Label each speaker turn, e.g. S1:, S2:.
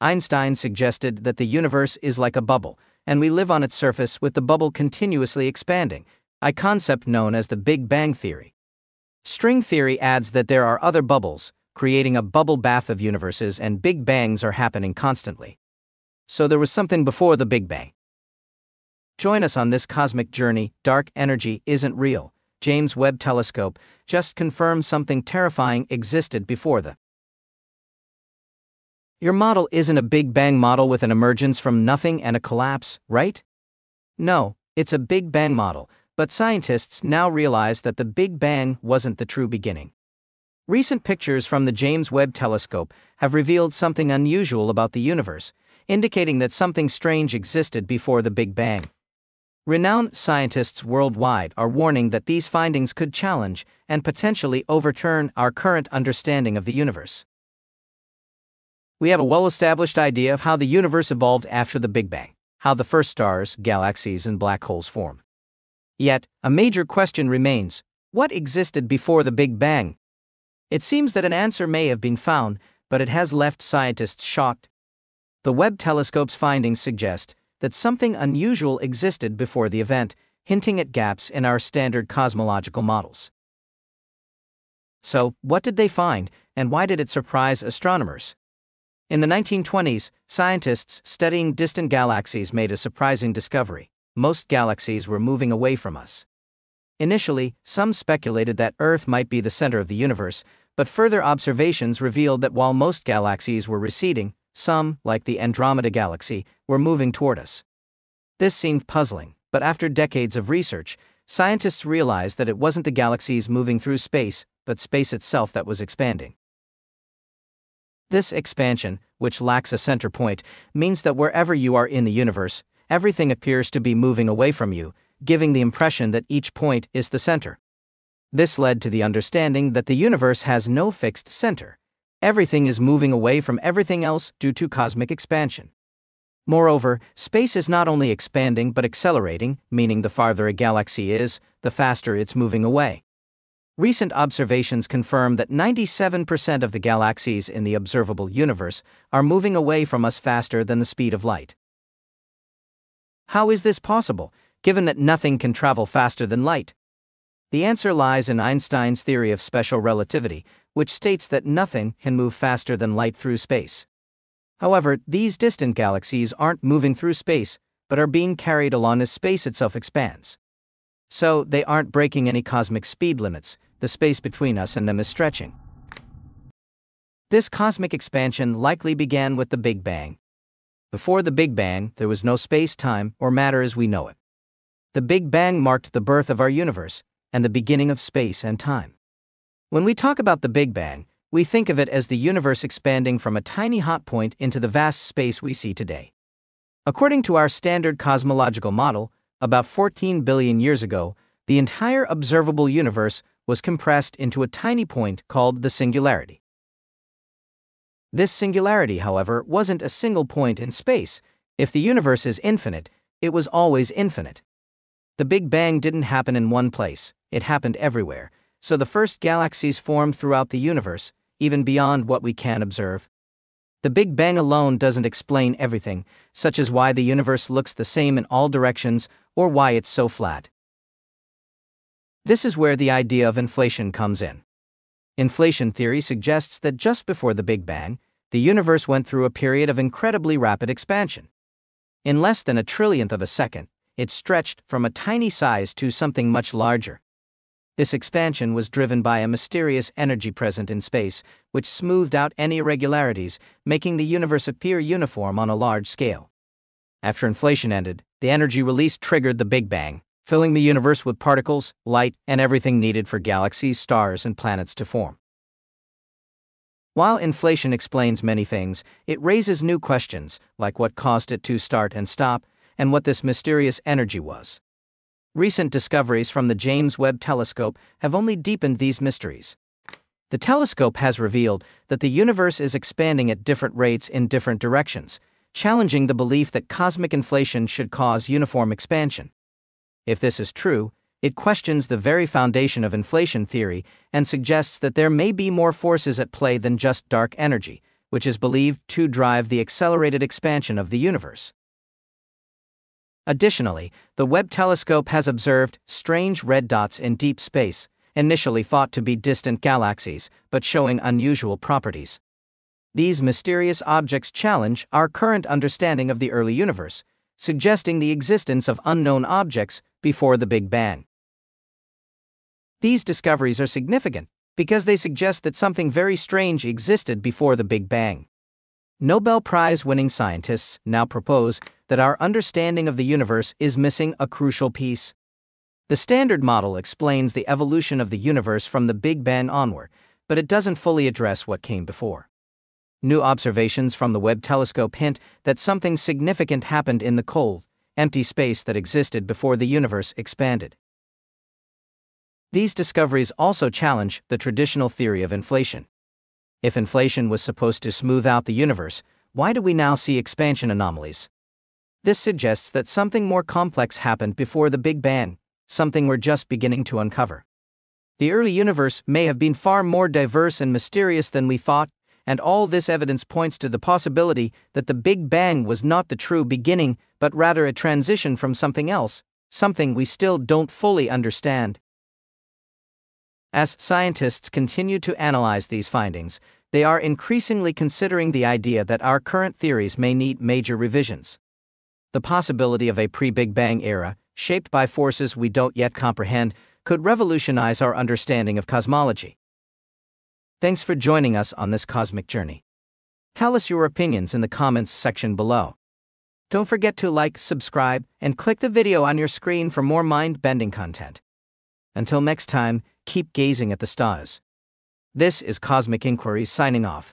S1: Einstein suggested that the universe is like a bubble, and we live on its surface with the bubble continuously expanding, a concept known as the Big Bang Theory. String theory adds that there are other bubbles, creating a bubble bath of universes, and Big Bangs are happening constantly. So there was something before the Big Bang. Join us on this cosmic journey. Dark energy isn't real. James Webb Telescope just confirms something terrifying existed before the your model isn't a Big Bang model with an emergence from nothing and a collapse, right? No, it's a Big Bang model, but scientists now realize that the Big Bang wasn't the true beginning. Recent pictures from the James Webb Telescope have revealed something unusual about the universe, indicating that something strange existed before the Big Bang. Renowned scientists worldwide are warning that these findings could challenge and potentially overturn our current understanding of the universe we have a well established idea of how the universe evolved after the Big Bang, how the first stars, galaxies, and black holes formed. Yet, a major question remains what existed before the Big Bang? It seems that an answer may have been found, but it has left scientists shocked. The Webb telescope's findings suggest that something unusual existed before the event, hinting at gaps in our standard cosmological models. So, what did they find, and why did it surprise astronomers? In the 1920s, scientists studying distant galaxies made a surprising discovery. Most galaxies were moving away from us. Initially, some speculated that Earth might be the center of the universe, but further observations revealed that while most galaxies were receding, some, like the Andromeda Galaxy, were moving toward us. This seemed puzzling, but after decades of research, scientists realized that it wasn't the galaxies moving through space, but space itself that was expanding. This expansion, which lacks a center point, means that wherever you are in the universe, everything appears to be moving away from you, giving the impression that each point is the center. This led to the understanding that the universe has no fixed center. Everything is moving away from everything else due to cosmic expansion. Moreover, space is not only expanding but accelerating, meaning the farther a galaxy is, the faster it's moving away. Recent observations confirm that 97% of the galaxies in the observable universe are moving away from us faster than the speed of light. How is this possible, given that nothing can travel faster than light? The answer lies in Einstein's theory of special relativity, which states that nothing can move faster than light through space. However, these distant galaxies aren't moving through space, but are being carried along as space itself expands. So, they aren't breaking any cosmic speed limits, the space between us and them is stretching. This cosmic expansion likely began with the Big Bang. Before the Big Bang, there was no space time or matter as we know it. The Big Bang marked the birth of our universe and the beginning of space and time. When we talk about the Big Bang, we think of it as the universe expanding from a tiny hot point into the vast space we see today. According to our standard cosmological model, about 14 billion years ago, the entire observable universe was compressed into a tiny point called the singularity. This singularity, however, wasn't a single point in space. If the universe is infinite, it was always infinite. The Big Bang didn't happen in one place, it happened everywhere, so the first galaxies formed throughout the universe, even beyond what we can observe. The Big Bang alone doesn't explain everything, such as why the universe looks the same in all directions or why it's so flat. This is where the idea of inflation comes in. Inflation theory suggests that just before the Big Bang, the universe went through a period of incredibly rapid expansion. In less than a trillionth of a second, it stretched from a tiny size to something much larger. This expansion was driven by a mysterious energy present in space, which smoothed out any irregularities, making the universe appear uniform on a large scale. After inflation ended, the energy release triggered the Big Bang, filling the universe with particles, light, and everything needed for galaxies, stars, and planets to form. While inflation explains many things, it raises new questions, like what caused it to start and stop, and what this mysterious energy was. Recent discoveries from the James Webb Telescope have only deepened these mysteries. The telescope has revealed that the universe is expanding at different rates in different directions, challenging the belief that cosmic inflation should cause uniform expansion. If this is true, it questions the very foundation of inflation theory and suggests that there may be more forces at play than just dark energy, which is believed to drive the accelerated expansion of the universe. Additionally, the Webb telescope has observed strange red dots in deep space, initially thought to be distant galaxies, but showing unusual properties. These mysterious objects challenge our current understanding of the early universe, suggesting the existence of unknown objects before the Big Bang. These discoveries are significant because they suggest that something very strange existed before the Big Bang. Nobel Prize winning scientists now propose that our understanding of the universe is missing a crucial piece. The Standard Model explains the evolution of the universe from the Big Bang onward, but it doesn't fully address what came before. New observations from the Webb telescope hint that something significant happened in the cold, empty space that existed before the universe expanded. These discoveries also challenge the traditional theory of inflation. If inflation was supposed to smooth out the universe, why do we now see expansion anomalies? This suggests that something more complex happened before the Big Bang, something we're just beginning to uncover. The early universe may have been far more diverse and mysterious than we thought, and all this evidence points to the possibility that the Big Bang was not the true beginning, but rather a transition from something else, something we still don't fully understand. As scientists continue to analyze these findings, they are increasingly considering the idea that our current theories may need major revisions. The possibility of a pre Big Bang era, shaped by forces we don't yet comprehend, could revolutionize our understanding of cosmology. Thanks for joining us on this cosmic journey. Tell us your opinions in the comments section below. Don't forget to like, subscribe, and click the video on your screen for more mind bending content. Until next time, keep gazing at the stars. This is Cosmic Inquiries signing off.